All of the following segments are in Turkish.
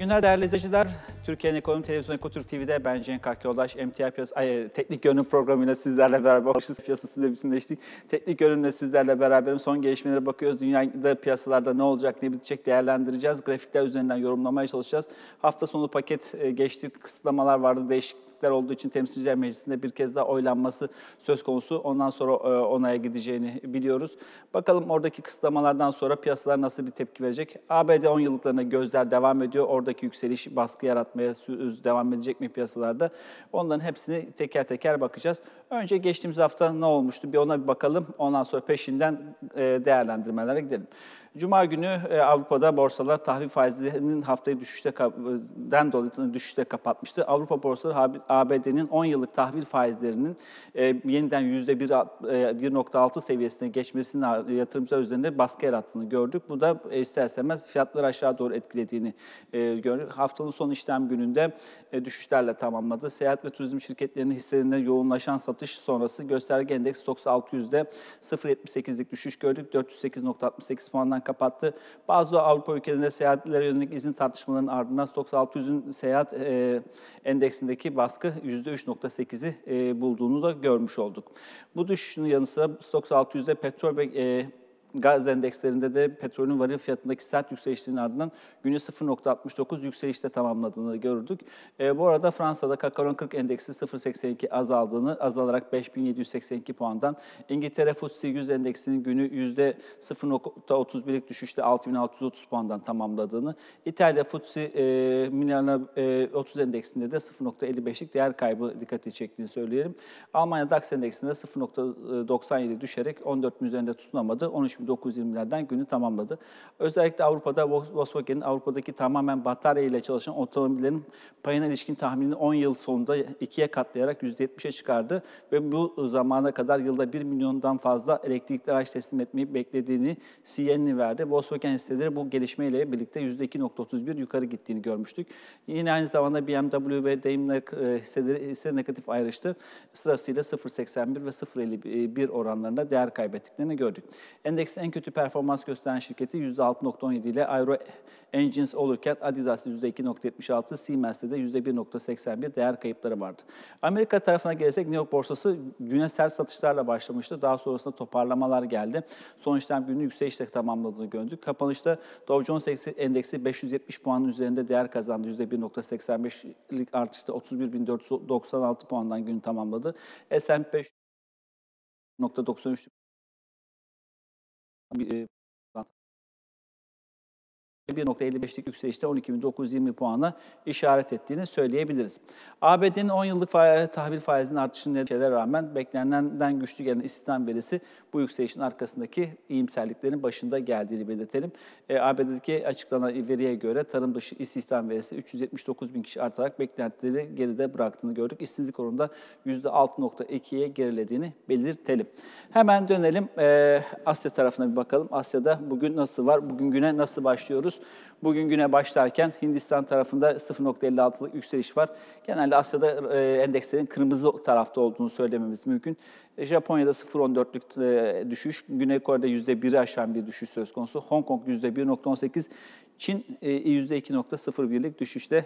Günler değerli izleyiciler. Türkiye'nin Ekonomi Televizyonu Ekotürk TV'de ben Cenk Akyoldaş, MTR piyas ay, Teknik Görünüm programıyla sizlerle beraber Hırsız piyasasıyla bütünleştik. Teknik Görünümle sizlerle beraberim. Son gelişmelere bakıyoruz. Dünyada piyasalarda ne olacak, ne bitecek değerlendireceğiz. Grafikler üzerinden yorumlamaya çalışacağız. Hafta sonu paket e, geçti, kısıtlamalar vardı, değişiklikler olduğu için Temsilciler Meclisi'nde bir kez daha oylanması söz konusu. Ondan sonra e, onaya gideceğini biliyoruz. Bakalım oradaki kısıtlamalardan sonra piyasalar nasıl bir tepki verecek? ABD 10 yıllıklarına gözler devam ediyor. Oradaki yükseliş baskı yaratmaya devam edecek mi piyasalarda? Onların hepsini teker teker bakacağız. Önce geçtiğimiz hafta ne olmuştu? Bir ona bir bakalım. Ondan sonra peşinden e, değerlendirmelere gidelim. Cuma günü e, Avrupa'da borsalar tahvil faizlerinin haftayı düşüşte den dolayı düşüşte kapatmıştı. Avrupa borsaları ABD'nin 10 yıllık tahvil faizlerinin e, yeniden %1.6 seviyesine geçmesinin yatırımcılar üzerinde baskı yarattığını gördük. Bu da ister istemez fiyatları aşağı doğru etkilediğini gördük. Haftanın son işlem gününde düşüşlerle tamamladı. Seyahat ve turizm şirketlerinin hisselerinde yoğunlaşan satış sonrası gösterge endeks Stoxx 600'de 0.78'lik düşüş gördük. 408.68 puandan kapattı. Bazı Avrupa ülkelerinde seyahatlere yönelik izin tartışmalarının ardından Stoxx 600'ün seyahat e, endeksindeki baskı %3.8'i e, bulduğunu da görmüş olduk. Bu düşüşün yanı sıra Stoxx 600'de petrol ve e, gaz endekslerinde de petrolün varil fiyatındaki sert yükselişlerinin ardından günü 0.69 yükselişte tamamladığını gördük. E, bu arada Fransa'da Kakaron 40 endeksi 0.82 azaldığını, azalarak 5782 puandan. İngiltere FTSE 100 endeksinin günü %0.31'lik düşüşte 6630 puandan tamamladığını, İtalya FTSE e, Milano e, 30 endeksinde de 0.55'lik değer kaybı dikkati çektiğini söyleyelim. Almanya DAX endeksinde 0.97 düşerek 14'ün üzerinde tutunamadı. 13 1920'lerden günü tamamladı. Özellikle Avrupa'da Volkswagen'in Avrupa'daki tamamen batarya ile çalışan otomobillerin payına ilişkin tahminini 10 yıl sonunda ikiye katlayarak %70'e çıkardı ve bu zamana kadar yılda 1 milyondan fazla elektrikli araç teslim etmeyi beklediğini sinyalini verdi. Volkswagen hisseleri bu gelişmeyle birlikte %2.31 yukarı gittiğini görmüştük. Yine aynı zamanda BMW ve Daimler e, hisseleri ise negatif ayrıştı. Sırasıyla 0.81 ve 0.51 oranlarında değer kaybettiklerini gördük. Endeks Endekste en kötü performans gösteren şirketi %6.17 ile Aero Engines olurken Adidas'ta %2.76, Siemens'te de %1.81 değer kayıpları vardı. Amerika tarafına gelsek New York borsası güne sert satışlarla başlamıştı. Daha sonrasında toparlamalar geldi. Son işlem günü yükselişle tamamladığını gördük. Kapanışta Dow Jones Endeksi 570 puanın üzerinde değer kazandı. %1.85'lik artışta 31.496 puandan günü tamamladı. S&P 5.93 bir eh, 1.55'lik yükselişte 12.920 puana işaret ettiğini söyleyebiliriz. ABD'nin 10 yıllık tahvil faizinin artışının şeyler rağmen beklenenden güçlü gelen istihdam verisi bu yükselişin arkasındaki iyimserliklerin başında geldiğini belirtelim. E, ABD'deki açıklanan veriye göre tarım dışı istihdam verisi 379 bin kişi artarak beklentileri geride bıraktığını gördük. İşsizlik oranında %6.2'ye gerilediğini belirtelim. Hemen dönelim e, Asya tarafına bir bakalım. Asya'da bugün nasıl var? Bugün güne nasıl başlıyoruz? Bugün güne başlarken Hindistan tarafında 0.56'lık yükseliş var. Genelde Asya'da e, endekslerin kırmızı tarafta olduğunu söylememiz mümkün. E, Japonya'da 0.14'lük e, düşüş, Güney Kore'de %1'i aşan bir düşüş söz konusu. Hong Kong %1.18, Çin %2.01'lik düşüşte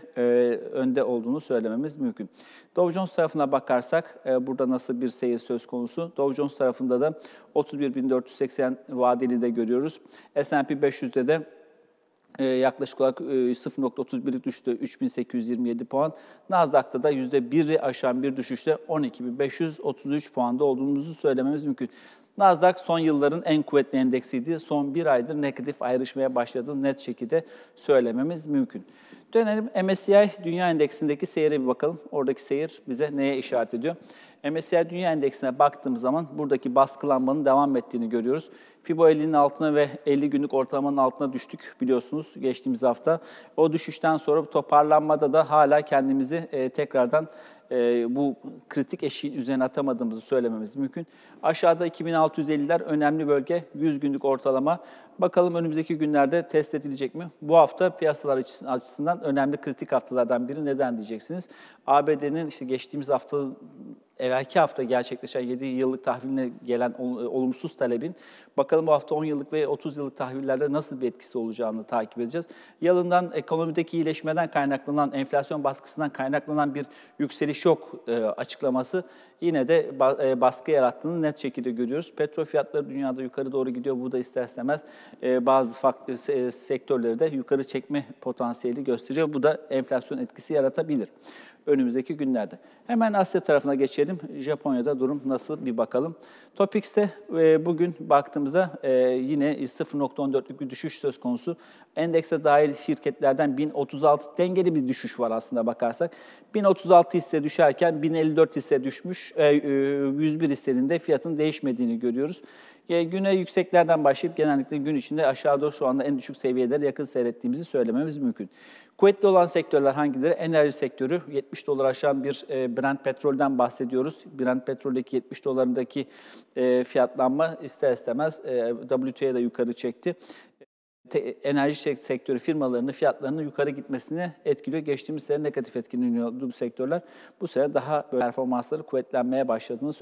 önde olduğunu söylememiz mümkün. Dow Jones tarafına bakarsak burada nasıl bir seyir söz konusu? Dow Jones tarafında da 31.480 vadeli de görüyoruz. S&P 500'de de e, yaklaşık olarak e, 0.31'lik düştü 3827 puan. Nasdaq'ta da %1'i aşan bir düşüşte 12.533 puanda olduğumuzu söylememiz mümkün. Nasdaq son yılların en kuvvetli endeksiydi. Son bir aydır negatif ayrışmaya başladı net şekilde söylememiz mümkün. Dönelim MSCI Dünya Endeksindeki seyre bir bakalım. Oradaki seyir bize neye işaret ediyor? MSCI Dünya Endeksine baktığımız zaman buradaki baskılanmanın devam ettiğini görüyoruz. FIBO 50'nin altına ve 50 günlük ortalamanın altına düştük biliyorsunuz geçtiğimiz hafta. O düşüşten sonra toparlanmada da hala kendimizi e, tekrardan e, bu kritik eşiğin üzerine atamadığımızı söylememiz mümkün. Aşağıda 2650'ler önemli bölge, 100 günlük ortalama. Bakalım önümüzdeki günlerde test edilecek mi? Bu hafta piyasalar açısından önemli kritik haftalardan biri neden diyeceksiniz. ABD'nin işte geçtiğimiz hafta evvelki hafta gerçekleşen 7 yıllık tahviline gelen olumsuz talebin bakalım bu hafta 10 yıllık ve 30 yıllık tahvillerde nasıl bir etkisi olacağını takip edeceğiz. Yalından ekonomideki iyileşmeden kaynaklanan, enflasyon baskısından kaynaklanan bir yükseliş yok e, açıklaması yine de e, baskı yarattığını net şekilde görüyoruz. Petrol fiyatları dünyada yukarı doğru gidiyor. Bu da ister istemez e, bazı farklı sektörleri de yukarı çekme potansiyeli gösteriyor. Bu da enflasyon etkisi yaratabilir önümüzdeki günlerde. Hemen Asya tarafına geçelim. Japonya'da durum nasıl bir bakalım. Topix'te e, bugün baktığımızda e, yine 0.14'lük bir düşüş söz konusu. Endekse dahil şirketlerden 1036 dengeli bir düşüş var aslında bakarsak. 1036 hisse düşerken 1054 hisse düşmüş. E, 101 hissenin de fiyatın değişmediğini görüyoruz. Güne yükseklerden başlayıp genellikle gün içinde aşağı doğru şu anda en düşük seviyelere yakın seyrettiğimizi söylememiz mümkün. Kuvvetli olan sektörler hangileri? Enerji sektörü 70 dolar aşan bir e, Brent petrolden bahsediyoruz. Brent petroldeki 70 dolarındaki e, fiyatlanma ister istemez e, de yukarı çekti enerji sektörü firmalarının fiyatlarının yukarı gitmesini etkiliyor. Geçtiğimiz sene negatif etkileniyordu bu sektörler. Bu sene daha performansları kuvvetlenmeye başladığını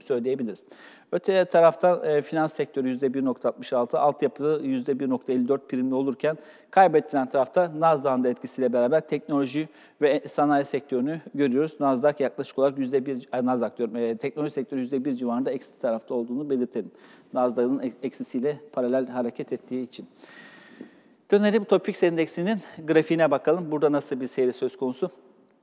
söyleyebiliriz. Öte taraftan e, finans sektörü %1.66, altyapı %1.54 primli olurken kaybettiren tarafta Nasdaq'ın da etkisiyle beraber teknoloji ve sanayi sektörünü görüyoruz. Nasdaq yaklaşık olarak %1, Nasdaq diyorum, e, teknoloji sektörü %1 civarında eksi tarafta olduğunu belirtelim. Nasdaq'ın eksisiyle paralel hareket ettiği için. Dönelim Topix Endeksinin grafiğine bakalım. Burada nasıl bir seyri söz konusu?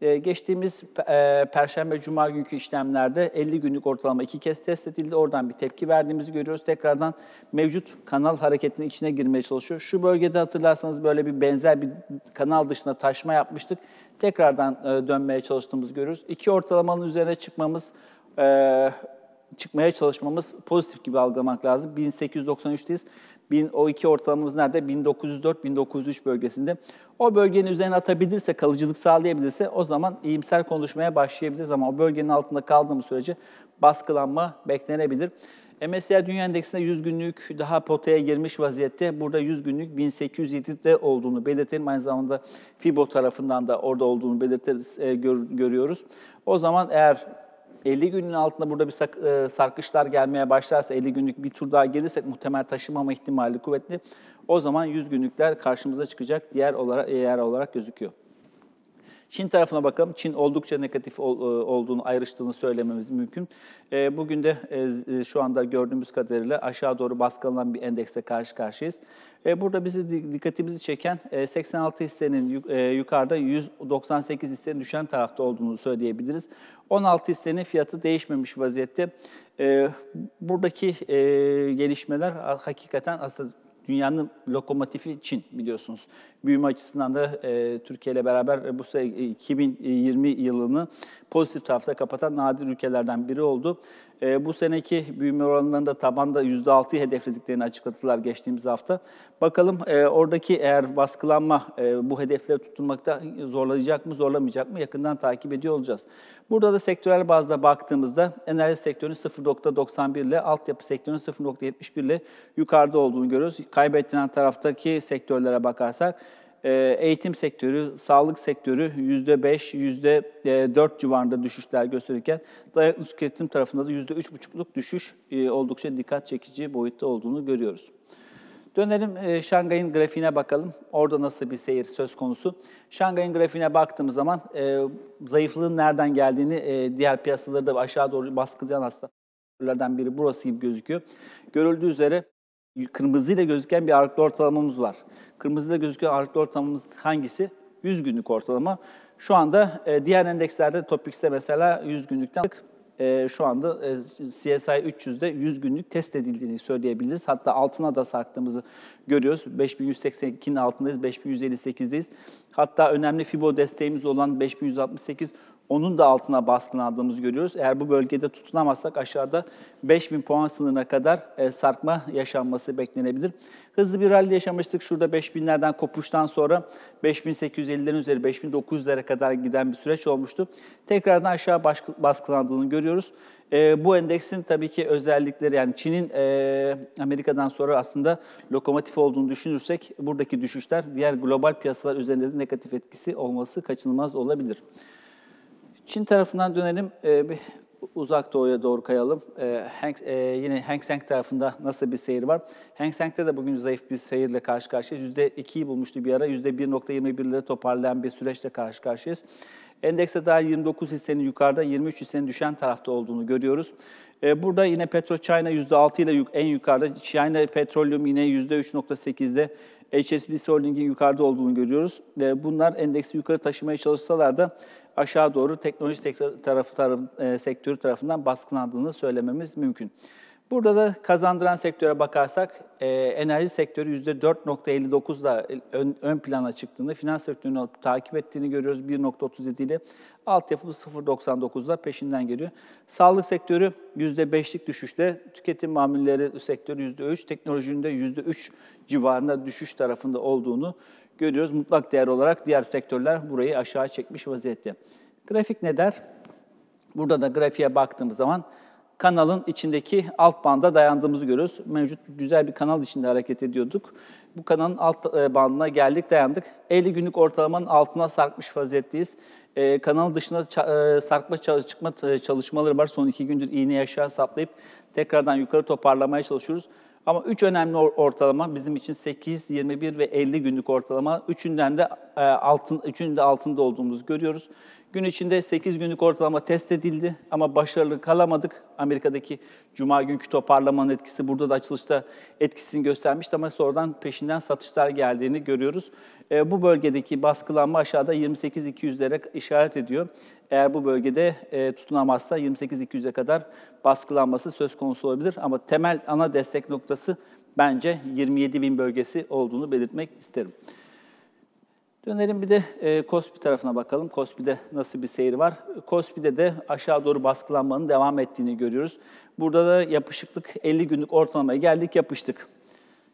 Ee, geçtiğimiz e, Perşembe, Cuma günkü işlemlerde 50 günlük ortalama iki kez test edildi. Oradan bir tepki verdiğimizi görüyoruz. Tekrardan mevcut kanal hareketinin içine girmeye çalışıyor. Şu bölgede hatırlarsanız böyle bir benzer bir kanal dışına taşma yapmıştık. Tekrardan e, dönmeye çalıştığımızı görüyoruz. İki ortalamanın üzerine çıkmamız e, çıkmaya çalışmamız pozitif gibi algılamak lazım. 1893'teyiz. Bin, o iki ortalamamız nerede? 1904-1903 bölgesinde. O bölgenin üzerine atabilirse, kalıcılık sağlayabilirse o zaman iyimser konuşmaya başlayabiliriz ama o bölgenin altında kaldığımız sürece baskılanma beklenebilir. MSCI Dünya Endeksinde 100 günlük daha potaya girmiş vaziyette. Burada 100 günlük 1807'de olduğunu belirtelim. Aynı zamanda FIBO tarafından da orada olduğunu belirteriz, e, gör, görüyoruz. O zaman eğer 50 günün altında burada bir e, sarkışlar gelmeye başlarsa, 50 günlük bir tur daha gelirsek muhtemel taşımama ihtimali kuvvetli. O zaman 100 günlükler karşımıza çıkacak diğer olarak, yer olarak gözüküyor. Çin tarafına bakalım. Çin oldukça negatif e, olduğunu, ayrıştığını söylememiz mümkün. E, bugün de e, şu anda gördüğümüz kadarıyla aşağı doğru baskılanan bir endekse karşı karşıyayız. Burada bizi dikkatimizi çeken 86 hissenin yukarıda 198 hissenin düşen tarafta olduğunu söyleyebiliriz. 16 hissenin fiyatı değişmemiş vaziyette. Buradaki gelişmeler hakikaten aslında dünyanın lokomotifi Çin biliyorsunuz. Büyüme açısından da e, Türkiye ile beraber bu sene 2020 yılını pozitif tarafta kapatan nadir ülkelerden biri oldu. E, bu seneki büyüme oranlarında tabanda %6'yı hedeflediklerini açıkladılar geçtiğimiz hafta. Bakalım e, oradaki eğer baskılanma e, bu hedefleri tutturmakta zorlayacak mı, zorlamayacak mı yakından takip ediyor olacağız. Burada da sektörel bazda baktığımızda enerji sektörünün 0.91 ile altyapı sektörünün 0.71 ile yukarıda olduğunu görüyoruz. Kaybettiren taraftaki sektörlere bakarsak eğitim sektörü, sağlık sektörü %5, %4 civarında düşüşler gösterirken dayanıklı tüketim tarafında da %3,5'luk düşüş e, oldukça dikkat çekici boyutta olduğunu görüyoruz. Dönelim e, Şangay'ın grafiğine bakalım. Orada nasıl bir seyir söz konusu. Şangay'ın grafiğine baktığımız zaman e, zayıflığın nereden geldiğini e, diğer piyasaları da aşağı doğru baskılayan hastalardan biri burası gibi gözüküyor. Görüldüğü üzere kırmızıyla gözüken bir ağırlıklı ortalamamız var. Kırmızıyla gözüken ağırlıklı ortalamamız hangisi? 100 günlük ortalama. Şu anda e, diğer endekslerde Topix'te mesela 100 günlükten e, şu anda e, CSI 300'de 100 günlük test edildiğini söyleyebiliriz. Hatta altına da sarktığımızı görüyoruz. 5182'nin altındayız, 5158'deyiz. Hatta önemli FIBO desteğimiz olan 5168 onun da altına baskılandığımızı görüyoruz. Eğer bu bölgede tutunamazsak aşağıda 5000 puan sınırına kadar e, sarkma yaşanması beklenebilir. Hızlı bir rally yaşamıştık. Şurada 5000'lerden kopuştan sonra 5850'lerin üzeri 5900'lere kadar giden bir süreç olmuştu. Tekrardan aşağı baskılandığını görüyoruz. E, bu endeksin tabii ki özellikleri yani Çin'in e, Amerika'dan sonra aslında lokomotif olduğunu düşünürsek buradaki düşüşler diğer global piyasalar üzerinde de negatif etkisi olması kaçınılmaz olabilir. Çin tarafından dönelim. Ee, uzak doğuya doğru kayalım. Ee, Hang, e, yine Hang Seng tarafında nasıl bir seyir var? Hang Seng'de de bugün zayıf bir seyirle karşı karşıyayız. %2'yi bulmuştu bir ara. %1.21'leri toparlayan bir süreçle karşı karşıyayız. Endekse dahil 29 hissenin yukarıda, 23 hissenin düşen tarafta olduğunu görüyoruz. Ee, burada yine PetroChina %6 ile en yukarıda. China Petroleum yine %3.8'de. HSBC Holding'in yukarıda olduğunu görüyoruz. Bunlar endeksi yukarı taşımaya çalışsalar da aşağı doğru teknoloji tarafı, tarafı e, sektörü tarafından baskılandığını söylememiz mümkün. Burada da kazandıran sektöre bakarsak e, enerji sektörü %4.59'da ön, ön plana çıktığını, finans sektörünü takip ettiğini görüyoruz 1.37 ile. Altyapı 0.99'da peşinden geliyor. Sağlık sektörü %5'lik düşüşte, tüketim mamulleri sektörü %3, teknolojinin de %3 civarında düşüş tarafında olduğunu görüyoruz. Mutlak değer olarak diğer sektörler burayı aşağı çekmiş vaziyette. Grafik ne der? Burada da grafiğe baktığımız zaman kanalın içindeki alt banda dayandığımızı görüyoruz. Mevcut güzel bir kanal içinde hareket ediyorduk. Bu kanalın alt e, bandına geldik, dayandık. 50 günlük ortalamanın altına sarkmış vaziyetteyiz. E, kanalın dışına e, sarkma çıkma çalışmaları var. Son iki gündür iğne aşağı saplayıp tekrardan yukarı toparlamaya çalışıyoruz. Ama üç önemli ortalama bizim için 8, 21 ve 50 günlük ortalama. Üçünden de altın, üçünün de altında olduğumuzu görüyoruz. Gün içinde 8 günlük ortalama test edildi ama başarılı kalamadık. Amerika'daki Cuma günkü toparlamanın etkisi burada da açılışta etkisini göstermişti ama sonradan peşinden satışlar geldiğini görüyoruz. E, bu bölgedeki baskılanma aşağıda 28-200'lere işaret ediyor. Eğer bu bölgede e, tutunamazsa 28-200'e kadar baskılanması söz konusu olabilir. Ama temel ana destek noktası bence 27 bin bölgesi olduğunu belirtmek isterim. Dönelim bir de e, Kospi tarafına bakalım. Kospi'de nasıl bir seyir var? Kospi'de de aşağı doğru baskılanmanın devam ettiğini görüyoruz. Burada da yapışıklık 50 günlük ortalamaya geldik, yapıştık.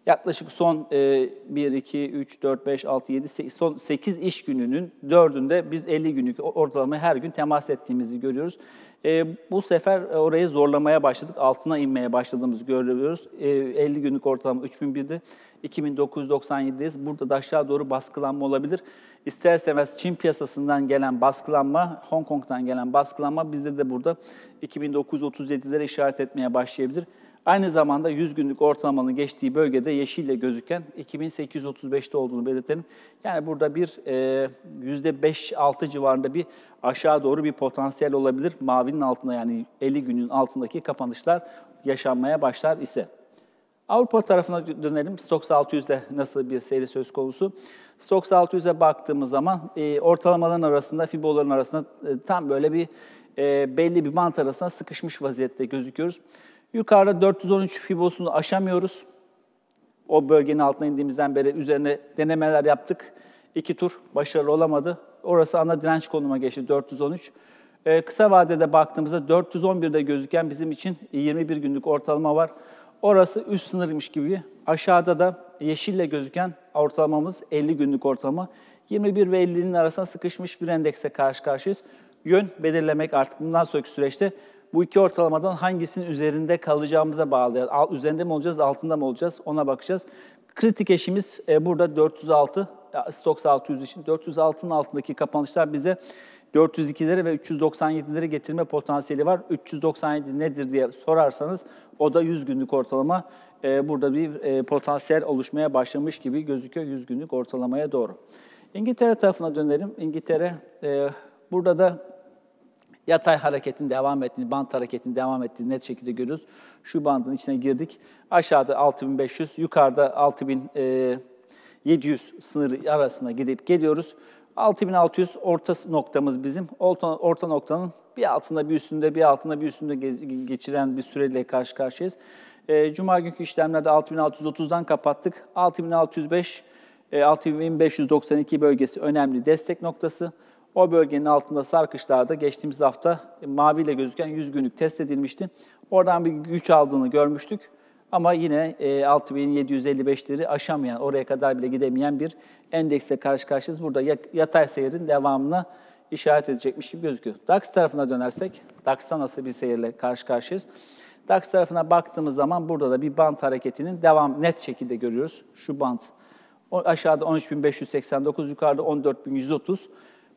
Yaklaşık son e, 1, 2, 3, 4, 5, 6, 7, 8, son 8 iş gününün 4'ünde biz 50 günlük ortalamaya her gün temas ettiğimizi görüyoruz. E, bu sefer orayı zorlamaya başladık, altına inmeye başladığımızı görüyoruz. E, 50 günlük ortalama 3001'di, 2997'deyiz. Burada da aşağı doğru baskılanma olabilir. İster istemez Çin piyasasından gelen baskılanma, Hong Kong'dan gelen baskılanma bizde de burada 2937'lere işaret etmeye başlayabilir. Aynı zamanda 100 günlük ortalamanın geçtiği bölgede yeşille gözüken 2835'te olduğunu belirtelim. Yani burada bir e, %5-6 civarında bir aşağı doğru bir potansiyel olabilir. Mavinin altında yani 50 günün altındaki kapanışlar yaşanmaya başlar ise. Avrupa tarafına dönelim. Stoxx 600'de nasıl bir seyri söz konusu? Stoxx 600'e baktığımız zaman e, ortalamaların arasında, fiboların arasında e, tam böyle bir e, belli bir bant arasında sıkışmış vaziyette gözüküyoruz. Yukarıda 413 fibosunu aşamıyoruz. O bölgenin altına indiğimizden beri üzerine denemeler yaptık. İki tur başarılı olamadı. Orası ana direnç konuma geçti 413. Ee, kısa vadede baktığımızda 411'de gözüken bizim için 21 günlük ortalama var. Orası üst sınırmış gibi. Aşağıda da yeşille gözüken ortalamamız 50 günlük ortalama. 21 ve 50'nin arasında sıkışmış bir endekse karşı karşıyayız. Yön belirlemek artık bundan sonraki süreçte bu iki ortalamadan hangisinin üzerinde kalacağımıza bağlı. Üzerinde mi olacağız, altında mı olacağız ona bakacağız. Kritik eşimiz e, burada 406, Stoxx 600 için. 406'nın altındaki kapanışlar bize 402'lere ve 397'lere getirme potansiyeli var. 397 nedir diye sorarsanız o da 100 günlük ortalama. E, burada bir e, potansiyel oluşmaya başlamış gibi gözüküyor 100 günlük ortalamaya doğru. İngiltere tarafına dönelim. İngiltere burada da yatay hareketin devam ettiğini, band hareketin devam ettiğini net şekilde görüyoruz. Şu bandın içine girdik. Aşağıda 6500, yukarıda 6700 sınırı arasına gidip geliyoruz. 6600 orta noktamız bizim. Orta, orta noktanın bir altında bir üstünde, bir altında bir üstünde geçiren bir süreyle karşı karşıyayız. E, Cuma günkü işlemlerde 6630'dan kapattık. 6605, e, 6592 bölgesi önemli destek noktası. O bölgenin altında sarkışlarda geçtiğimiz hafta maviyle gözüken 100 günlük test edilmişti. Oradan bir güç aldığını görmüştük. Ama yine 6755'leri e, aşamayan, oraya kadar bile gidemeyen bir endekse karşı karşıyayız. Burada yatay seyirin devamına işaret edecekmiş gibi gözüküyor. DAX tarafına dönersek, DAX'ta nasıl bir seyirle karşı karşıyayız? DAX tarafına baktığımız zaman burada da bir bant hareketinin devam net şekilde görüyoruz. Şu bant aşağıda 13.589, yukarıda 14.130.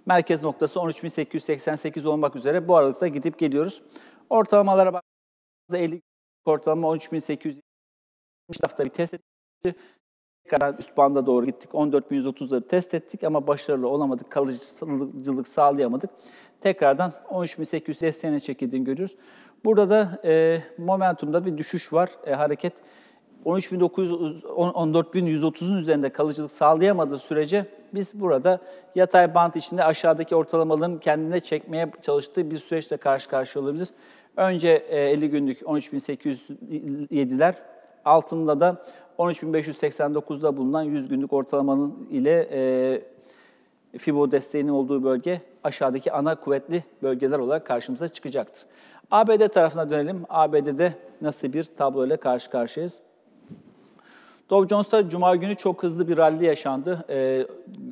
Merkez noktası 13.888 olmak üzere bu aralıkta gidip geliyoruz. Ortalamalara baktığımızda 50 ortalama 13.800 hafta bir test ettik. Tekrardan üst banda doğru gittik. 14.130'ları test ettik ama başarılı olamadık. Kalıcılık sağlayamadık. Tekrardan 13.800 desteğine çekildiğini görüyoruz. Burada da e, momentumda bir düşüş var. E, hareket 13.900, 14.130'un üzerinde kalıcılık sağlayamadığı sürece biz burada yatay bant içinde aşağıdaki ortalamaların kendine çekmeye çalıştığı bir süreçle karşı karşıya olabiliriz. Önce 50 e, günlük 13.807'ler, altında da 13.589'da bulunan 100 günlük ortalamanın ile e, Fibo desteğinin olduğu bölge aşağıdaki ana kuvvetli bölgeler olarak karşımıza çıkacaktır. ABD tarafına dönelim. ABD'de nasıl bir tablo ile karşı karşıyayız? Dow Jones'ta Cuma günü çok hızlı bir rally yaşandı. Ee,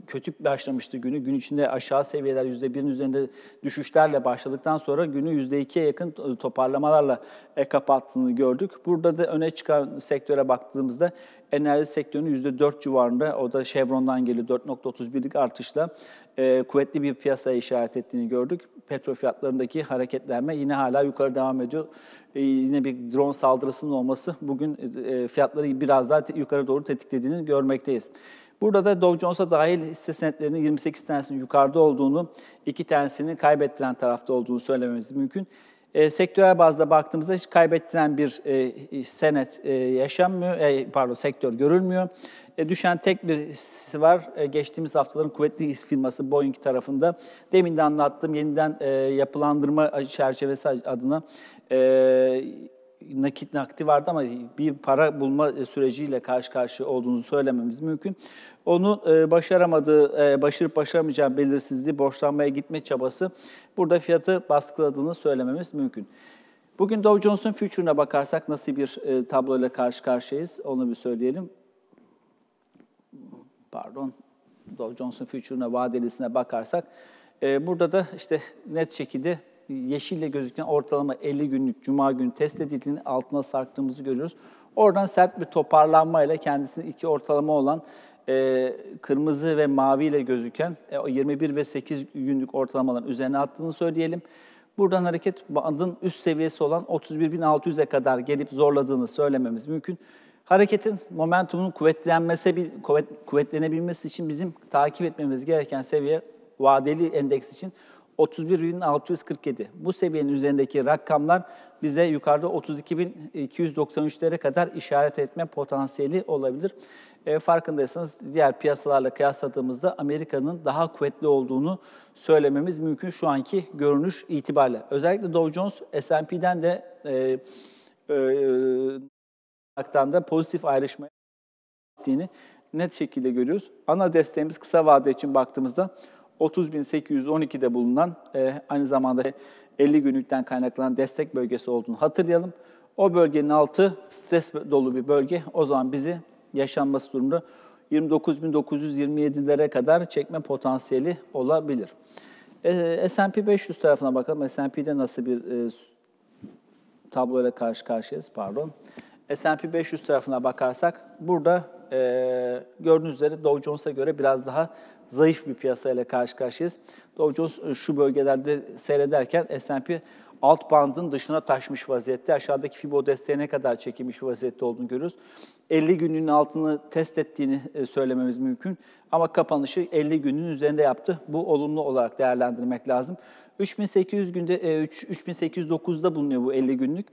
kötü başlamıştı günü. Gün içinde aşağı seviyeler %1'in üzerinde düşüşlerle başladıktan sonra günü %2'ye yakın toparlamalarla e, kapattığını gördük. Burada da öne çıkan sektöre baktığımızda enerji sektörünün %4 civarında, o da Chevron'dan geliyor 4.31'lik artışla e, kuvvetli bir piyasaya işaret ettiğini gördük. Petrol fiyatlarındaki hareketlenme yine hala yukarı devam ediyor. E, yine bir drone saldırısının olması bugün e, fiyatları biraz daha yukarı doğru tetiklediğini görmekteyiz. Burada da Dow Jones'a dahil hisse senetlerinin 28 tanesinin yukarıda olduğunu, iki tanesini kaybettiren tarafta olduğunu söylememiz mümkün. E, sektörel bazda baktığımızda hiç kaybettiren bir e, senet e, yaşanmıyor, e, pardon sektör görülmüyor. E, düşen tek bir var. E, geçtiğimiz haftaların kuvvetli firması Boeing tarafında. Demin de anlattığım yeniden e, yapılandırma çerçevesi adına e, nakit nakdi vardı ama bir para bulma süreciyle karşı karşıya olduğunu söylememiz mümkün. Onu e, başaramadığı, e, başarıp başaramayacağı belirsizliği, borçlanmaya gitme çabası burada fiyatı baskıladığını söylememiz mümkün. Bugün Dow Jones'un Future'ına bakarsak nasıl bir e, tabloyla karşı karşıyayız onu bir söyleyelim. Pardon, Dow Jones'un Future'ına vadelisine bakarsak burada da işte net şekilde yeşille gözüken ortalama 50 günlük cuma günü test edildiğini altına sarktığımızı görüyoruz. Oradan sert bir toparlanmayla kendisinin iki ortalama olan e, kırmızı ve mavi ile gözüken e, o 21 ve 8 günlük ortalamaların üzerine attığını söyleyelim. Buradan hareket bandın üst seviyesi olan 31.600'e kadar gelip zorladığını söylememiz mümkün. Hareketin momentumunun kuvvetlenmesi, kuvvet, kuvvetlenebilmesi için bizim takip etmemiz gereken seviye vadeli endeks için 31.647. Bu seviyenin üzerindeki rakamlar bize yukarıda 32.293'lere kadar işaret etme potansiyeli olabilir. E, farkındaysanız diğer piyasalarla kıyasladığımızda Amerika'nın daha kuvvetli olduğunu söylememiz mümkün şu anki görünüş itibariyle. Özellikle Dow Jones S&P'den de e, e, da pozitif ayrışma ettiğini net şekilde görüyoruz. Ana desteğimiz kısa vade için baktığımızda 30.812'de bulunan e, aynı zamanda 50 günlükten kaynaklanan destek bölgesi olduğunu hatırlayalım. O bölgenin altı stres dolu bir bölge. O zaman bizi yaşanması durumunda 29.927'lere kadar çekme potansiyeli olabilir. E, S&P 500 tarafına bakalım. S&P'de nasıl bir e, tabloyla karşı karşıyayız? Pardon. S&P 500 tarafına bakarsak burada e, gördüğünüz üzere Dow Jones'a göre biraz daha zayıf bir piyasayla karşı karşıyayız. Dow Jones e, şu bölgelerde seyrederken S&P alt bandın dışına taşmış vaziyette. Aşağıdaki Fibo desteğine kadar çekilmiş vaziyette olduğunu görüyoruz. 50 günün altını test ettiğini e, söylememiz mümkün. Ama kapanışı 50 günün üzerinde yaptı. Bu olumlu olarak değerlendirmek lazım. 3800 günde 3809'da bulunuyor bu 50 günlük.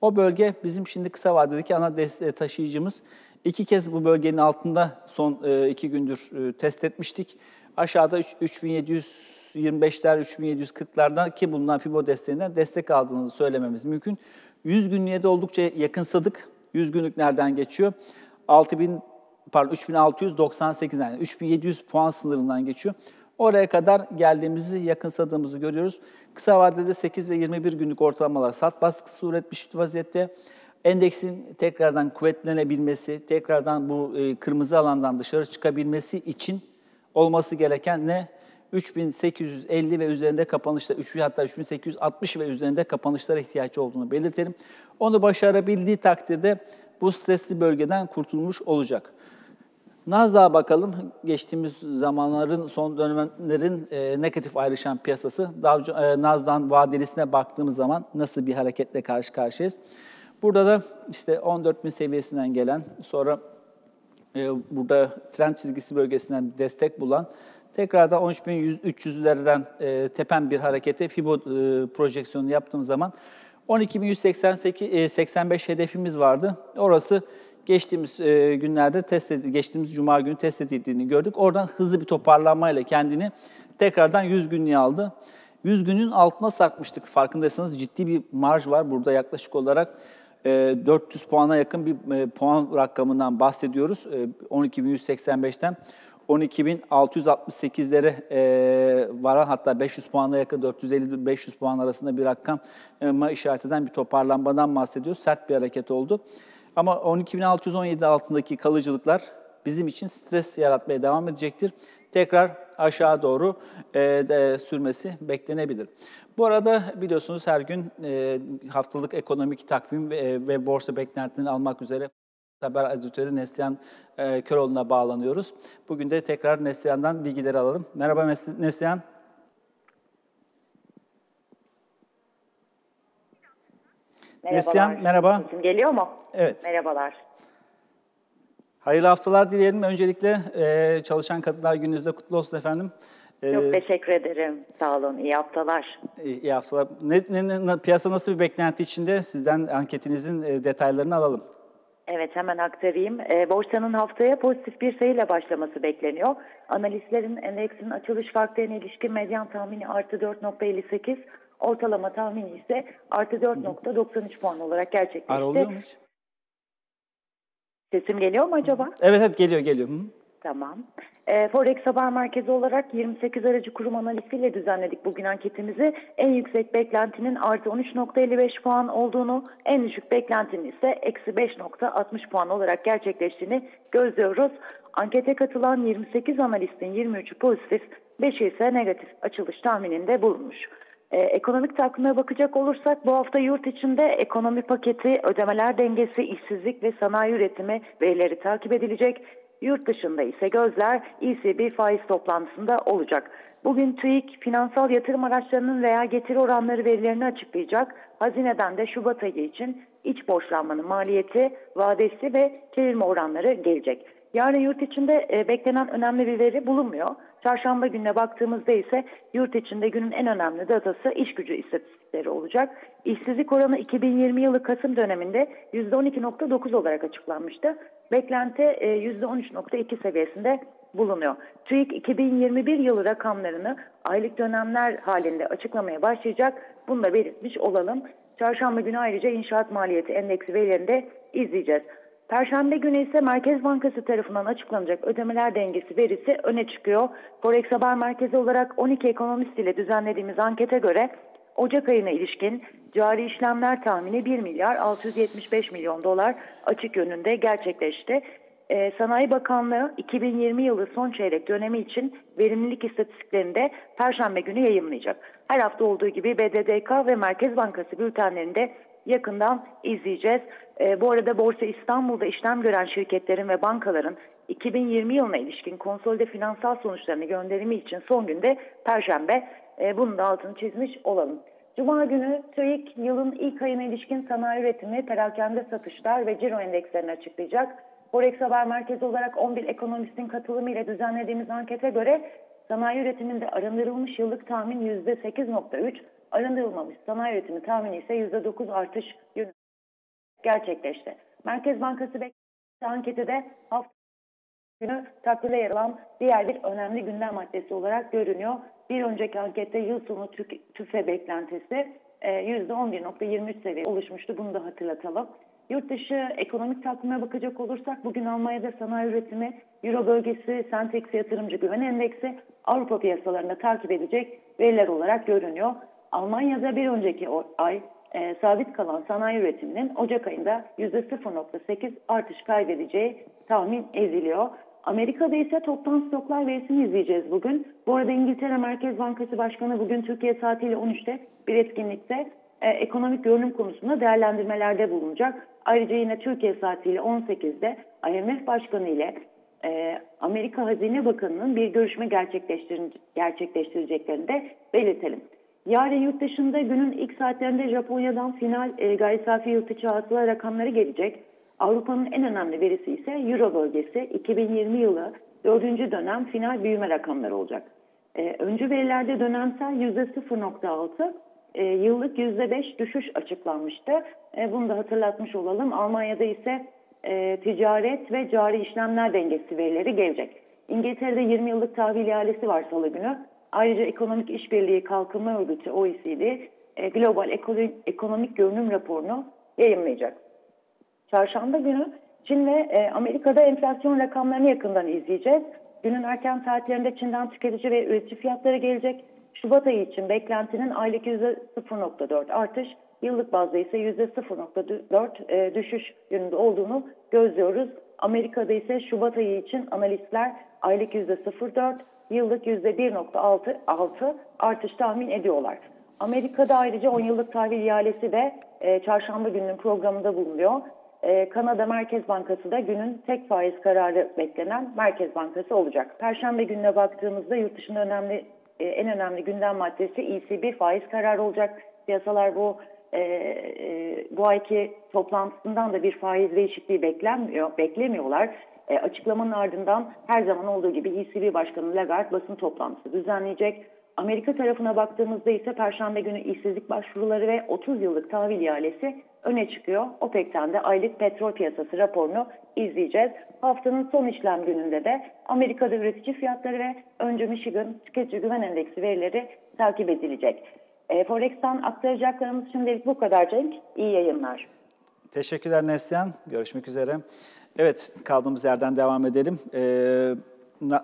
O bölge bizim şimdi kısa vadedeki ana taşıyıcımız. İki kez bu bölgenin altında son e, iki gündür e, test etmiştik. Aşağıda 3725'ler, 3740'lardan ki bulunan Fibo desteğinden destek aldığını söylememiz mümkün. 100 günlüğe de oldukça yakınsadık. 100 günlük nereden geçiyor? 6000 pardon 3698 yani 3700 puan sınırından geçiyor. Oraya kadar geldiğimizi, yakınsadığımızı görüyoruz. Kısa vadede 8 ve 21 günlük ortalamalar sat baskısı üretmiş vaziyette. Endeksin tekrardan kuvvetlenebilmesi, tekrardan bu e, kırmızı alandan dışarı çıkabilmesi için olması gereken ne? 3850 ve üzerinde kapanışlar, 3000 hatta 3860 ve üzerinde kapanışlara ihtiyaç olduğunu belirtelim. Onu başarabildiği takdirde bu stresli bölgeden kurtulmuş olacak. Nasdaq'a bakalım. Geçtiğimiz zamanların, son dönemlerin e, negatif ayrışan piyasası. Dow, e, Nasdaq'ın vadelisine baktığımız zaman nasıl bir hareketle karşı karşıyayız? Burada da işte 14.000 seviyesinden gelen, sonra e, burada trend çizgisi bölgesinden destek bulan, tekrardan 13.300'lerden e, tepen bir harekete Fibo e, projeksiyonu yaptığımız zaman 12.185 hedefimiz vardı. Orası geçtiğimiz e, günlerde test edildi, geçtiğimiz cuma günü test edildiğini gördük. Oradan hızlı bir toparlanmayla kendini tekrardan 100 günlüğe aldı. 100 günün altına sarkmıştık. Farkındaysanız ciddi bir marj var. Burada yaklaşık olarak 400 puana yakın bir puan rakamından bahsediyoruz. 12.185'ten 12.668'lere varan hatta 500 puana yakın 450-500 puan arasında bir rakam işaret eden bir toparlanmadan bahsediyoruz. Sert bir hareket oldu. Ama 12.617 altındaki kalıcılıklar bizim için stres yaratmaya devam edecektir. Tekrar aşağı doğru e, de sürmesi beklenebilir. Bu arada biliyorsunuz her gün e, haftalık ekonomik takvim ve, ve borsa beklentilerini almak üzere haber editörü Neslihan e, Köroğlu'na bağlanıyoruz. Bugün de tekrar Neslihan'dan bilgileri alalım. Merhaba Neslihan. Merhabalar. Neslihan merhaba. Sesim geliyor mu? Evet. Merhabalar. Hayırlı haftalar dileyelim. Öncelikle e, Çalışan Kadınlar Gününüzde kutlu olsun efendim. E, Çok teşekkür ederim. Sağ olun. İyi haftalar. İyi, iyi haftalar. Ne, ne, ne, piyasa nasıl bir beklenti içinde? Sizden anketinizin e, detaylarını alalım. Evet hemen aktarayım. E, borsanın haftaya pozitif bir sayıyla başlaması bekleniyor. Analistlerin endeksin açılış vaktine ilişkin medyan tahmini artı 4.58, ortalama tahmini ise artı 4.93 puan olarak gerçekleşti. Ar oluyor mu hiç? Sesim geliyor mu acaba? Evet evet geliyor geliyor. Hı. Tamam. E, Forex Haber Merkezi olarak 28 aracı kurum analiziyle düzenledik bugün anketimizi. En yüksek beklentinin artı 13.55 puan olduğunu, en düşük beklentinin ise eksi 5.60 puan olarak gerçekleştiğini gözlüyoruz. Ankete katılan 28 analistin 23'ü pozitif, 5'i ise negatif açılış tahmininde bulunmuş. Ee, ekonomik takvime bakacak olursak bu hafta yurt içinde ekonomi paketi, ödemeler dengesi, işsizlik ve sanayi üretimi verileri takip edilecek. Yurt dışında ise gözler ECB faiz toplantısında olacak. Bugün TÜİK finansal yatırım araçlarının veya getiri oranları verilerini açıklayacak. Hazineden de Şubat ayı için iç borçlanmanın maliyeti, vadesi ve çevirme oranları gelecek. Yarın yurt içinde e, beklenen önemli bir veri bulunmuyor. Çarşamba gününe baktığımızda ise yurt içinde günün en önemli datası iş gücü istatistikleri olacak. İşsizlik oranı 2020 yılı Kasım döneminde %12.9 olarak açıklanmıştı. Beklenti %13.2 e, seviyesinde bulunuyor. TÜİK 2021 yılı rakamlarını aylık dönemler halinde açıklamaya başlayacak. Bunu da belirtmiş olalım. Çarşamba günü ayrıca inşaat maliyeti endeksi verilerini de izleyeceğiz. Perşembe günü ise Merkez Bankası tarafından açıklanacak ödemeler dengesi verisi öne çıkıyor. Forex Haber Merkezi olarak 12 ekonomist ile düzenlediğimiz ankete göre Ocak ayına ilişkin cari işlemler tahmini 1 milyar 675 milyon dolar açık yönünde gerçekleşti. Ee, Sanayi Bakanlığı 2020 yılı son çeyrek dönemi için verimlilik istatistiklerini de Perşembe günü yayınlayacak. Her hafta olduğu gibi BDDK ve Merkez Bankası bültenlerinde yakından izleyeceğiz. E, bu arada Borsa İstanbul'da işlem gören şirketlerin ve bankaların 2020 yılına ilişkin konsolide finansal sonuçlarını gönderimi için son günde Perşembe. E, bunun da altını çizmiş olalım. Cuma günü TÜİK yılın ilk ayına ilişkin sanayi üretimi, perakende satışlar ve ciro endekslerini açıklayacak. Forex Haber Merkezi olarak 11 ekonomistin katılımıyla düzenlediğimiz ankete göre sanayi üretiminde arındırılmış yıllık tahmin %8.3, arındırılmamış sanayi üretimi tahmini ise %9 artış gerçekleşti. Merkez Bankası beklenti anketi de hafta günü takvimde yer alan diğer bir önemli gündem maddesi olarak görünüyor. Bir önceki ankette yıl sonu tüfe beklentisi %11.23 e, seviye oluşmuştu. Bunu da hatırlatalım. Yurt dışı ekonomik takvime bakacak olursak bugün Almanya'da sanayi üretimi, Euro bölgesi, Sentex yatırımcı güven endeksi Avrupa piyasalarında takip edecek veriler olarak görünüyor. Almanya'da bir önceki ay e, sabit kalan sanayi üretiminin Ocak ayında %0.8 artış kaydedeceği tahmin ediliyor. Amerika'da ise toptan stoklar verisini izleyeceğiz bugün. Bu arada İngiltere Merkez Bankası Başkanı bugün Türkiye saatiyle 13'te bir etkinlikte e, ekonomik görünüm konusunda değerlendirmelerde bulunacak. Ayrıca yine Türkiye saatiyle 18'de IMF Başkanı ile e, Amerika Hazine Bakanı'nın bir görüşme gerçekleştireceklerini de belirtelim. Yarın yurt dışında günün ilk saatlerinde Japonya'dan final e, gayri safi yurt içi hasıla rakamları gelecek. Avrupa'nın en önemli verisi ise Euro bölgesi 2020 yılı 4. dönem final büyüme rakamları olacak. E, öncü verilerde dönemsel %0.6, e, yıllık %5 düşüş açıklanmıştı. E, bunu da hatırlatmış olalım. Almanya'da ise e, ticaret ve cari işlemler dengesi verileri gelecek. İngiltere'de 20 yıllık tahvil ihalesi var salı günü. Ayrıca Ekonomik İşbirliği Kalkınma Örgütü OECD e, Global Ekonomik Görünüm raporunu yayınlayacak. Çarşamba günü Çin ve e, Amerika'da enflasyon rakamlarını yakından izleyeceğiz. Günün erken saatlerinde Çin'den tüketici ve üretici fiyatları gelecek. Şubat ayı için beklentinin aylık %0.4 artış, yıllık bazda ise %0.4 e, düşüş yönünde olduğunu gözlüyoruz. Amerika'da ise Şubat ayı için analistler aylık %0.4, yıllık %1.6 artış tahmin ediyorlar. Amerika'da ayrıca 10 yıllık tahvil ihalesi de e, çarşamba gününün programında bulunuyor. E, Kanada Merkez Bankası da günün tek faiz kararı beklenen Merkez Bankası olacak. Perşembe gününe baktığımızda yurt dışında önemli e, en önemli gündem maddesi ECB faiz kararı olacak. Piyasalar bu e, e, bu ayki toplantısından da bir faiz değişikliği beklenmiyor, beklemiyorlar. E, açıklamanın ardından her zaman olduğu gibi ECB Başkanı Lagarde basın toplantısı düzenleyecek. Amerika tarafına baktığımızda ise Perşembe günü işsizlik başvuruları ve 30 yıllık tahvil ihalesi öne çıkıyor. OPEC'ten de aylık petrol piyasası raporunu izleyeceğiz. Haftanın son işlem gününde de Amerika'da üretici fiyatları ve önce Michigan tüketici güven endeksi verileri takip edilecek. E, Forex'ten aktaracaklarımız şimdilik bu kadar Cenk. İyi yayınlar. Teşekkürler Neslihan. Görüşmek üzere. Evet, kaldığımız yerden devam edelim. Ee,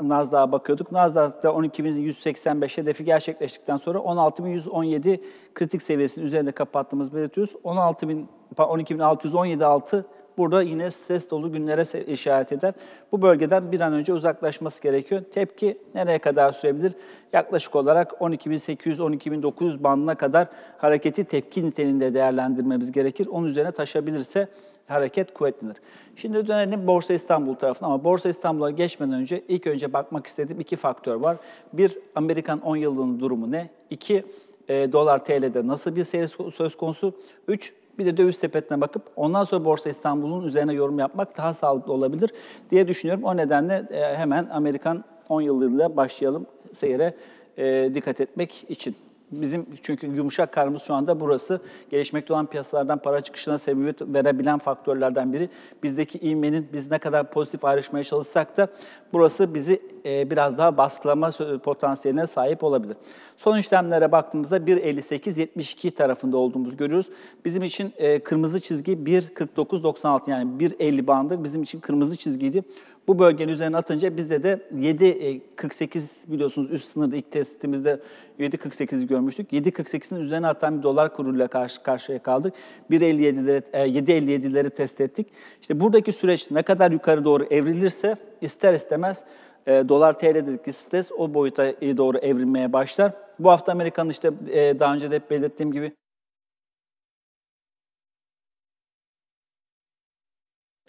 Nasdaq'a bakıyorduk. Nasdaq'ta 12.185 hedefi gerçekleştikten sonra 16.117 kritik seviyesinin üzerinde kapattığımız belirtiyoruz. 16.000 12.617 burada yine stres dolu günlere işaret eder. Bu bölgeden bir an önce uzaklaşması gerekiyor. Tepki nereye kadar sürebilir? Yaklaşık olarak 12.800-12.900 bandına kadar hareketi tepki niteliğinde değerlendirmemiz gerekir. Onun üzerine taşabilirse hareket kuvvetlenir. Şimdi dönelim Borsa İstanbul tarafına ama Borsa İstanbul'a geçmeden önce ilk önce bakmak istediğim iki faktör var. Bir, Amerikan 10 yılının durumu ne? İki, e, dolar TL'de nasıl bir seyir söz konusu? Üç, bir de döviz sepetine bakıp ondan sonra Borsa İstanbul'un üzerine yorum yapmak daha sağlıklı olabilir diye düşünüyorum. O nedenle e, hemen Amerikan 10 yıllığıyla başlayalım seyre e, dikkat etmek için. Bizim çünkü yumuşak karnımız şu anda burası. Gelişmekte olan piyasalardan para çıkışına sebebiyet verebilen faktörlerden biri. Bizdeki ivmenin biz ne kadar pozitif ayrışmaya çalışsak da burası bizi e, biraz daha baskılama potansiyeline sahip olabilir. Son işlemlere baktığımızda 1.58-72 tarafında olduğumuzu görüyoruz. Bizim için e, kırmızı çizgi 1.49-96 yani 1.50 bandı bizim için kırmızı çizgiydi. Bu bölgenin üzerine atınca bizde de 7.48 biliyorsunuz üst sınırda ilk testimizde 7.48'i görmüştük. 7.48'in üzerine atan bir dolar kuruyla karşı karşıya kaldık. 1.57'leri 7.57'leri test ettik. İşte buradaki süreç ne kadar yukarı doğru evrilirse ister istemez e, dolar TL'deki stres o boyuta doğru evrilmeye başlar. Bu hafta Amerika'nın işte e, daha önce de belirttiğim gibi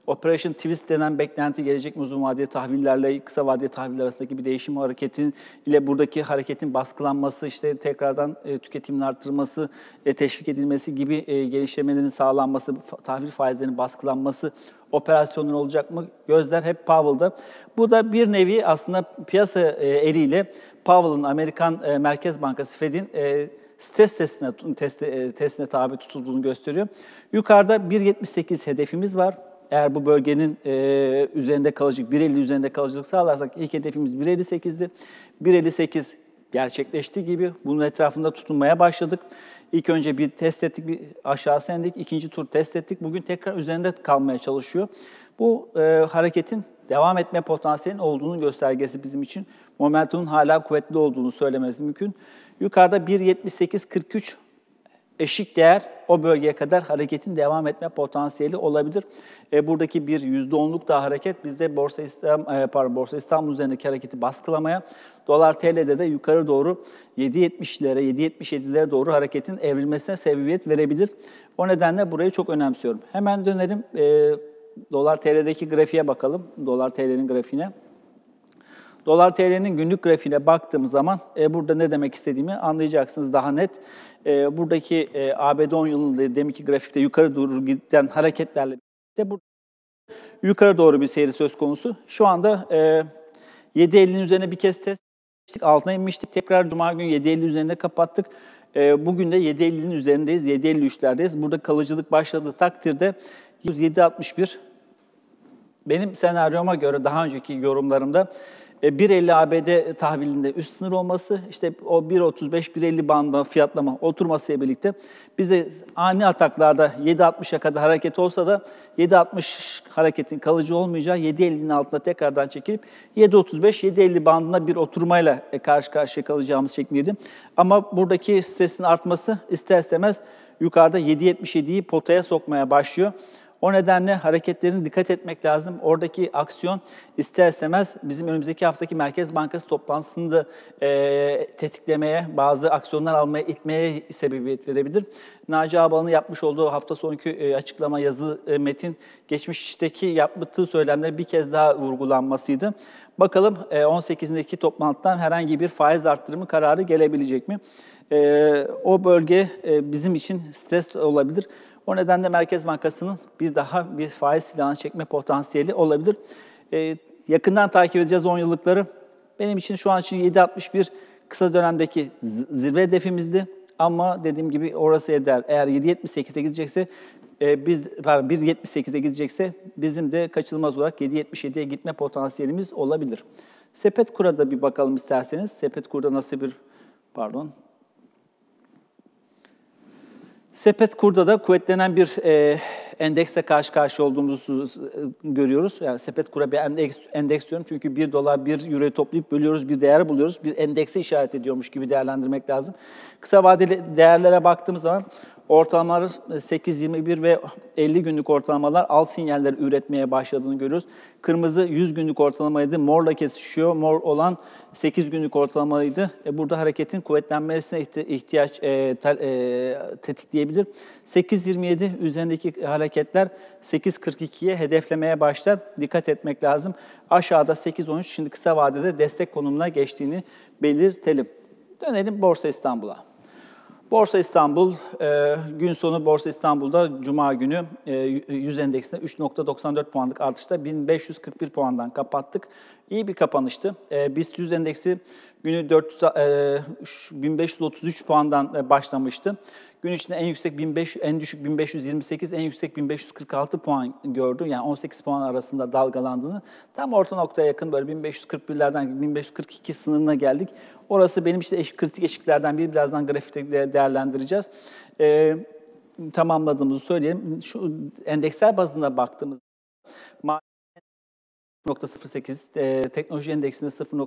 Operation Twist denen beklenti gelecek mi uzun vadeli tahvillerle kısa vadeli tahviller arasındaki bir değişim hareketin ile buradaki hareketin baskılanması, işte tekrardan e, tüketimin artırılması, e, teşvik edilmesi gibi e, gelişmelerin sağlanması, tahvil faizlerinin baskılanması operasyonun olacak mı? Gözler hep Powell'da. Bu da bir nevi aslında piyasa e, eliyle Powell'ın Amerikan e, Merkez Bankası Fed'in e, stres testine, testi, e, testine tabi tutulduğunu gösteriyor. Yukarıda 1.78 hedefimiz var. Eğer bu bölgenin e, üzerinde kalıcı, 1.50 üzerinde kalıcılık sağlarsak ilk hedefimiz 1.58'di. 1.58 gerçekleştiği gibi bunun etrafında tutunmaya başladık. İlk önce bir test ettik, bir aşağı sendik, ikinci tur test ettik. Bugün tekrar üzerinde kalmaya çalışıyor. Bu e, hareketin devam etme potansiyelinin olduğunun göstergesi bizim için. Momentumun hala kuvvetli olduğunu söylememiz mümkün. Yukarıda 1.78-43 eşik değer o bölgeye kadar hareketin devam etme potansiyeli olabilir. E, buradaki bir %10'luk daha hareket bizde Borsa İstanbul, e, pardon, Borsa İstanbul üzerindeki hareketi baskılamaya, dolar TL'de de yukarı doğru 7.70'lere, 7.77'lere doğru hareketin evrilmesine sebebiyet verebilir. O nedenle burayı çok önemsiyorum. Hemen dönelim. E, dolar TL'deki grafiğe bakalım. Dolar TL'nin grafiğine. Dolar TL'nin günlük grafiğine baktığımız zaman e, burada ne demek istediğimi anlayacaksınız daha net. E, buradaki e, ABD 10 yılında deminki grafikte yukarı doğru giden hareketlerle de bu yukarı doğru bir seyri söz konusu. Şu anda e, 7.50'nin üzerine bir kez test etmiştik, altına inmiştik. Tekrar Cuma günü 7.50 üzerinde kapattık. E, bugün de 7.50'nin üzerindeyiz, 7.53'lerdeyiz. Burada kalıcılık başladığı takdirde 107.61 benim senaryoma göre daha önceki yorumlarımda 1.50 e, ABD tahvilinde üst sınır olması, işte o 1.35-1.50 bandında fiyatlama oturmasıyla birlikte bize ani ataklarda 7.60'a kadar hareket olsa da 7.60 hareketin kalıcı olmayacağı 7.50'nin altında tekrardan çekilip 7.35-7.50 bandına bir oturmayla e, karşı karşıya kalacağımız şeklindeydi. Ama buradaki stresin artması ister istemez yukarıda 7.77'yi potaya sokmaya başlıyor. O nedenle hareketlerine dikkat etmek lazım. Oradaki aksiyon ister istemez bizim önümüzdeki haftaki Merkez Bankası toplantısını da e, tetiklemeye, bazı aksiyonlar almaya, itmeye sebebiyet verebilir. Naci Ağbal'ın yapmış olduğu hafta sonraki e, açıklama yazı e, metin geçmişteki yaptığı söylemleri bir kez daha vurgulanmasıydı. Bakalım e, 18'indeki toplantıdan herhangi bir faiz arttırımı kararı gelebilecek mi? E, o bölge e, bizim için stres olabilir. O nedenle Merkez Bankası'nın bir daha bir faiz silahını çekme potansiyeli olabilir. Ee, yakından takip edeceğiz 10 yıllıkları. Benim için şu an için 7.61 kısa dönemdeki zirve hedefimizdi. Ama dediğim gibi orası eder. Eğer 7.78'e gidecekse e, biz pardon 1.78'e gidecekse bizim de kaçınılmaz olarak 7.77'ye gitme potansiyelimiz olabilir. Sepet kurada bir bakalım isterseniz. Sepet kurda nasıl bir pardon Sepet kurda da kuvvetlenen bir e, endeksle karşı karşıya olduğumuzu e, görüyoruz. Yani sepet kura bir endeks, endeks diyorum çünkü bir dolar bir euroyu toplayıp bölüyoruz, bir değer buluyoruz. Bir endekse işaret ediyormuş gibi değerlendirmek lazım. Kısa vadeli değerlere baktığımız zaman ortalamalar 8-21 ve 50 günlük ortalamalar al sinyaller üretmeye başladığını görüyoruz. Kırmızı 100 günlük ortalamaydı. Morla kesişiyor. Mor olan 8 günlük ortalamaydı. E, burada hareketin kuvvetlenmesine ihtiyaç e, tel, e, tetikleyebilir. 8.27 üzerindeki hareketler 8.42'ye hedeflemeye başlar. Dikkat etmek lazım. Aşağıda 8.13 şimdi kısa vadede destek konumuna geçtiğini belirtelim. Dönelim Borsa İstanbul'a. Borsa İstanbul, e, gün sonu Borsa İstanbul'da Cuma günü e, 100 endeksinde 3.94 puanlık artışta 1541 puandan kapattık. İyi bir kapanıştı. E, BIST 100 endeksi günü 400, e, 1533 puandan e, başlamıştı. Gün içinde en yüksek 1500, en düşük 1528, en yüksek 1546 puan gördü. Yani 18 puan arasında dalgalandığını. Tam orta noktaya yakın böyle 1541'lerden 1542 sınırına geldik. Orası benim işte eş, kritik eşiklerden biri. Birazdan grafikte değerlendireceğiz. Ee, tamamladığımızı söyleyelim. Şu endeksler bazında baktığımız 0.08, e, teknoloji endeksinde 0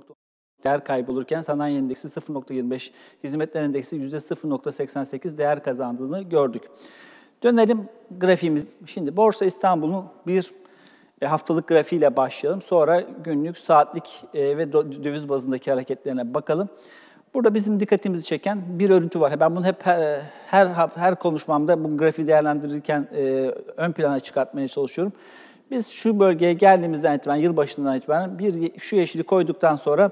değer kaybolurken sanayi endeksi 0.25, hizmetler endeksi %0.88 değer kazandığını gördük. Dönelim grafiğimiz. Şimdi Borsa İstanbul'un bir e, haftalık grafiğiyle başlayalım. Sonra günlük, saatlik e, ve döviz bazındaki hareketlerine bakalım. Burada bizim dikkatimizi çeken bir örüntü var. Ben bunu hep her her, her konuşmamda bu grafiği değerlendirirken e, ön plana çıkartmaya çalışıyorum. Biz şu bölgeye geldiğimizden itibaren, yılbaşından itibaren bir şu yeşili koyduktan sonra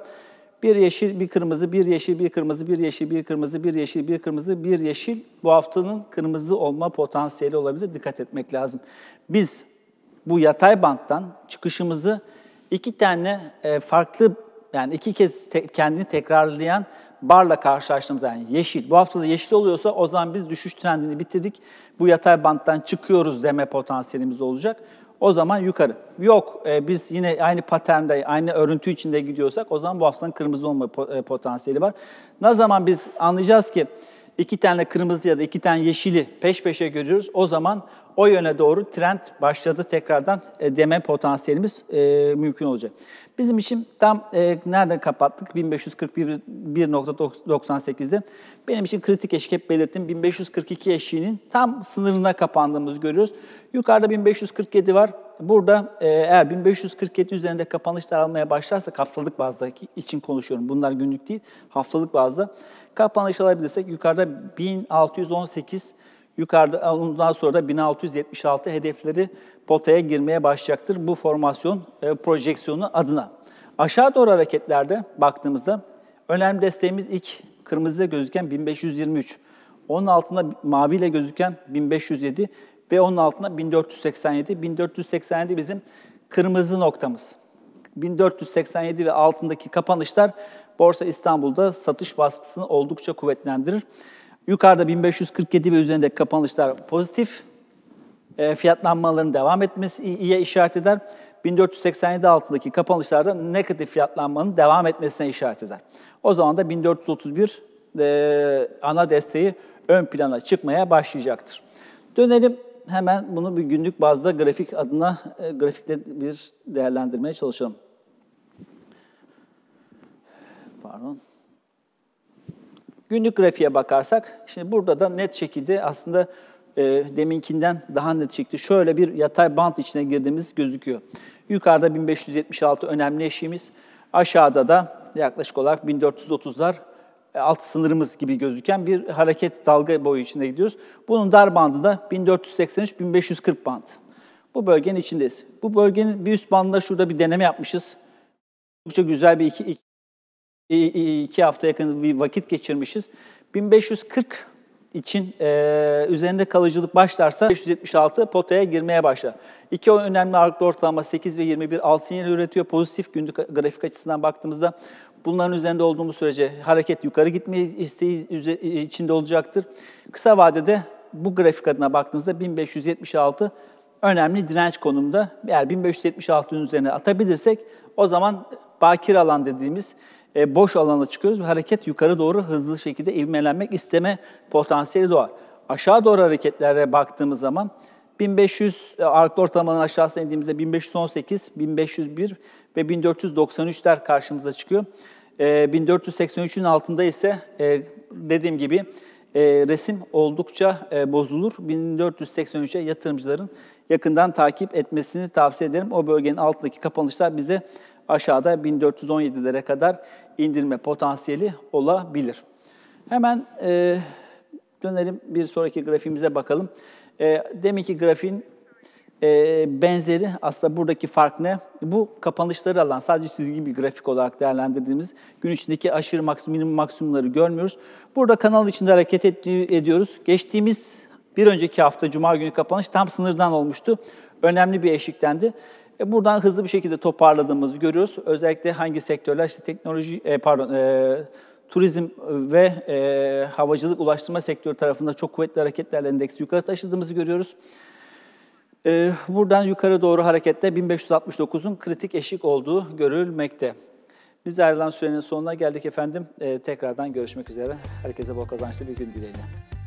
bir yeşil, bir kırmızı, bir yeşil, bir kırmızı, bir yeşil, bir kırmızı, bir yeşil, bir kırmızı, bir yeşil bu haftanın kırmızı olma potansiyeli olabilir. Dikkat etmek lazım. Biz bu yatay banttan çıkışımızı iki tane e, farklı yani iki kez kendini tekrarlayan barla karşılaştığımız yani yeşil. Bu hafta da yeşil oluyorsa o zaman biz düşüş trendini bitirdik. Bu yatay banttan çıkıyoruz deme potansiyelimiz olacak o zaman yukarı. Yok e, biz yine aynı paternde, aynı örüntü içinde gidiyorsak o zaman bu haftanın kırmızı olma e, potansiyeli var. Ne zaman biz anlayacağız ki iki tane kırmızı ya da iki tane yeşili peş peşe görüyoruz. O zaman o yöne doğru trend başladı tekrardan e, deme potansiyelimiz e, mümkün olacak. Bizim için tam e, nereden kapattık? 1541.98'de. Benim için kritik eşik hep belirttim. 1542 eşiğinin tam sınırına kapandığımızı görüyoruz. Yukarıda 1547 var. Burada e, eğer 1547 üzerinde kapanışlar almaya başlarsak haftalık bazda için konuşuyorum. Bunlar günlük değil, haftalık bazda. Kapanış alabilirsek yukarıda 1618 Yukarıda ondan sonra da 1676 hedefleri potaya girmeye başlayacaktır bu formasyon e, projeksiyonu adına. Aşağı doğru hareketlerde baktığımızda önemli desteğimiz ilk kırmızıda gözüken 1523. Onun altında maviyle gözüken 1507 ve onun altında 1487. 1487 bizim kırmızı noktamız. 1487 ve altındaki kapanışlar Borsa İstanbul'da satış baskısını oldukça kuvvetlendirir. Yukarıda 1547 ve üzerindeki kapanışlar pozitif. E, fiyatlanmaların devam etmesi iyiye işaret eder. 1487 altındaki kapanışlarda negatif fiyatlanmanın devam etmesine işaret eder. O zaman da 1431 e, ana desteği ön plana çıkmaya başlayacaktır. Dönelim hemen bunu bir günlük bazda grafik adına e, grafikte bir değerlendirmeye çalışalım. Pardon. Günlük grafiğe bakarsak, şimdi burada da net şekilde aslında e, deminkinden daha net şekilde şöyle bir yatay bant içine girdiğimiz gözüküyor. Yukarıda 1576 önemli eşiğimiz, aşağıda da yaklaşık olarak 1430'lar e, alt sınırımız gibi gözüken bir hareket dalga boyu içinde gidiyoruz. Bunun dar bandı da 1483-1540 band. Bu bölgenin içindeyiz. Bu bölgenin bir üst bandında şurada bir deneme yapmışız. Oldukça güzel bir iki, iki, iki hafta yakın bir vakit geçirmişiz. 1540 için e, üzerinde kalıcılık başlarsa 576 potaya girmeye başlar. İki önemli ağırlıklı ortalama 8 ve 21 alt sinyal üretiyor. Pozitif günlük grafik açısından baktığımızda bunların üzerinde olduğumuz sürece hareket yukarı gitme isteği içinde olacaktır. Kısa vadede bu grafik adına baktığımızda 1576 önemli direnç konumunda. Eğer 1576'ın üzerine atabilirsek o zaman bakir alan dediğimiz e, boş alana çıkıyoruz ve hareket yukarı doğru hızlı şekilde ivmelenmek isteme potansiyeli doğar. Aşağı doğru hareketlere baktığımız zaman 1500 e, ağırlıklı ortalamanın aşağısına indiğimizde 1518, 1501 ve 1493'ler karşımıza çıkıyor. E, 1483'ün altında ise e, dediğim gibi resim oldukça bozulur. 1483'e yatırımcıların yakından takip etmesini tavsiye ederim. O bölgenin altındaki kapanışlar bize aşağıda 1417'lere kadar indirme potansiyeli olabilir. Hemen e, dönelim bir sonraki grafiğimize bakalım. E, deminki grafiğin e, benzeri aslında buradaki fark ne? Bu kapanışları alan sadece çizgi bir grafik olarak değerlendirdiğimiz gün içindeki aşırı maksimum minimum maksimumları görmüyoruz. Burada kanal içinde hareket ediyoruz. Geçtiğimiz bir önceki hafta Cuma günü kapanış tam sınırdan olmuştu. Önemli bir eşiktendi. E buradan hızlı bir şekilde toparladığımızı görüyoruz. Özellikle hangi sektörler işte teknoloji e, pardon e, turizm ve e, havacılık ulaştırma sektörü tarafında çok kuvvetli hareketlerle endeksi yukarı taşıdığımızı görüyoruz. E, buradan yukarı doğru harekette 1569'un kritik eşik olduğu görülmekte. Biz ayrılan sürenin sonuna geldik efendim. E, tekrardan görüşmek üzere. Herkese bol kazançlı bir gün dileğiyle.